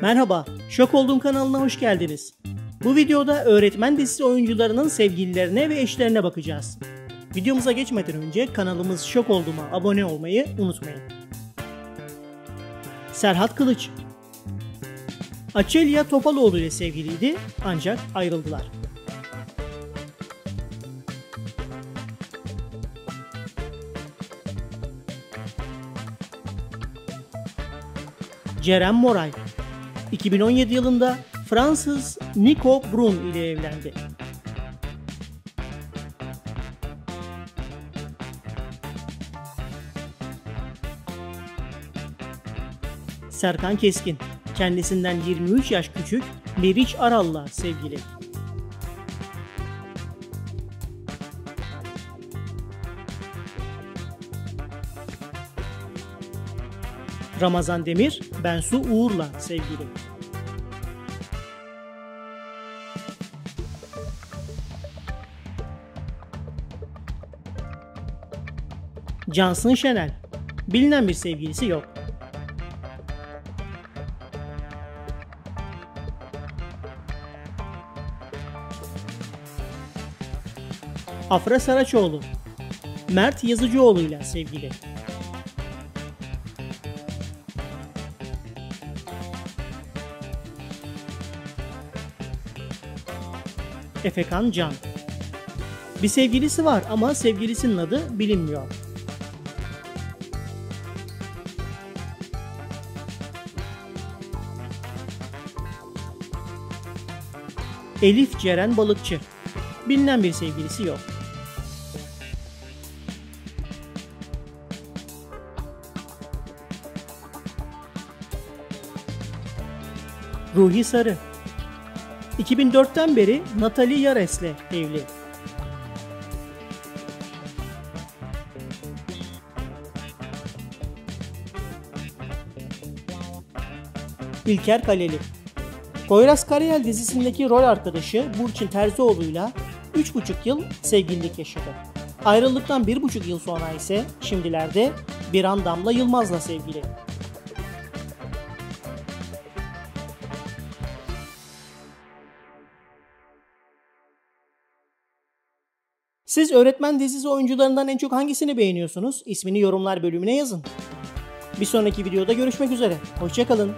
Merhaba, Şok Oldum kanalına hoş geldiniz. Bu videoda öğretmen dizisi oyuncularının sevgililerine ve eşlerine bakacağız. Videomuza geçmeden önce kanalımız Şok Oldum'a abone olmayı unutmayın. Serhat Kılıç Açelya Topaloğlu ile sevgiliydi ancak ayrıldılar. Ceren Moray 2017 yılında Fransız Nico Brun ile evlendi. Serkan Keskin, kendisinden 23 yaş küçük Meriç Aral'la sevgili. Ramazan Demir, Bensu Uğur'la sevgili. Cansın Şenel, bilinen bir sevgilisi yok. Afra Saraçoğlu, Mert Yazıcıoğlu ile sevgili. Efekan Can. Bir sevgilisi var ama sevgilisinin adı bilinmiyor. Elif Ceren Balıkçı. Bilinen bir sevgilisi yok. Ruhi Sarı 2004'ten beri Natalie Yares'le evli. İlker Kaleli Poyraz Karayel dizisindeki rol arkadaşı Burçin Terzioğlu'yla 3,5 yıl sevgililik yaşadı. Ayrıldıktan 1,5 yıl sonra ise şimdilerde Biran Damla Yılmaz'la sevgili. Siz öğretmen dizisi oyuncularından en çok hangisini beğeniyorsunuz? İsmini yorumlar bölümüne yazın. Bir sonraki videoda görüşmek üzere. Hoşçakalın.